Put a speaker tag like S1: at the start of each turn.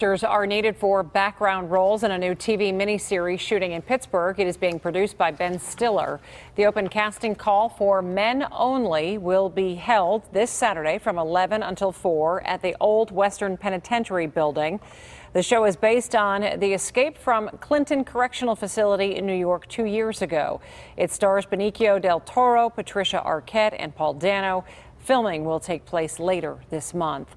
S1: Actors are needed for background roles in a new TV miniseries shooting in Pittsburgh. It is being produced by Ben Stiller. The open casting call for men only will be held this Saturday from 11 until 4 at the Old Western Penitentiary building. The show is based on the escape from Clinton Correctional Facility in New York two years ago. It stars Benicio del Toro, Patricia Arquette, and Paul Dano. Filming will take place later this month.